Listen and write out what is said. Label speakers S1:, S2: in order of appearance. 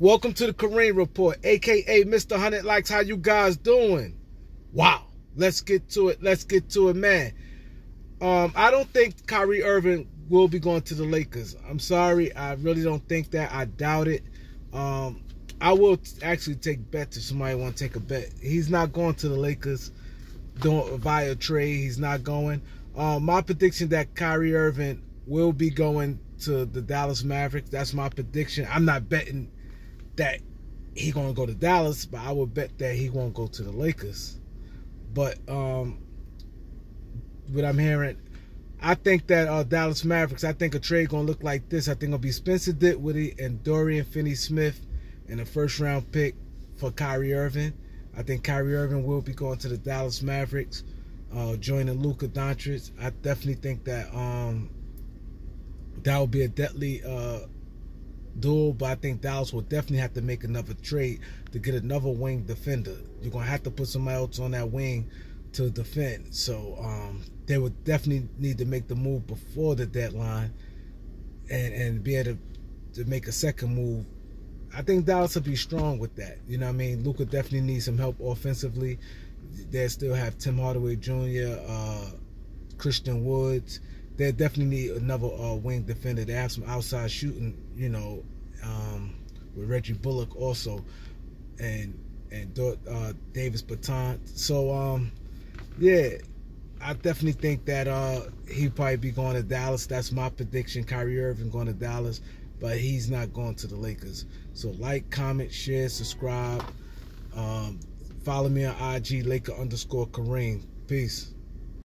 S1: Welcome to the Kareem Report, aka Mr. Hundred Likes. How you guys doing? Wow. Let's get to it. Let's get to it, man. Um, I don't think Kyrie Irving will be going to the Lakers. I'm sorry. I really don't think that. I doubt it. Um, I will actually take bets if somebody want to take a bet. He's not going to the Lakers doing via trade. He's not going. Um, my prediction that Kyrie Irving will be going to the Dallas Mavericks. That's my prediction. I'm not betting that he gonna go to Dallas, but I would bet that he won't go to the Lakers. But um, what I'm hearing, I think that uh, Dallas Mavericks. I think a trade gonna look like this. I think it'll be Spencer Dinwiddie and Dorian Finney-Smith and a first round pick for Kyrie Irving. I think Kyrie Irving will be going to the Dallas Mavericks, uh, joining Luka Doncic. I definitely think that um, that would be a deadly uh, duel, but I think Dallas will definitely have to make another trade to get another wing defender. You're gonna have to put somebody else on that wing to defend. So um, they would definitely need to make the move before the deadline and and be able to, to make a second move. I think Dallas will be strong with that. You know what I mean? Luka definitely needs some help offensively. They still have Tim Hardaway Jr., uh, Christian Woods they definitely need another uh, wing defender. They have some outside shooting, you know, um, with Reggie Bullock also, and and uh, Davis Bertans. So um, yeah, I definitely think that uh, he'd probably be going to Dallas. That's my prediction. Kyrie Irving going to Dallas, but he's not going to the Lakers. So like, comment, share, subscribe. Um, follow me on IG, Laker underscore Kareem. Peace.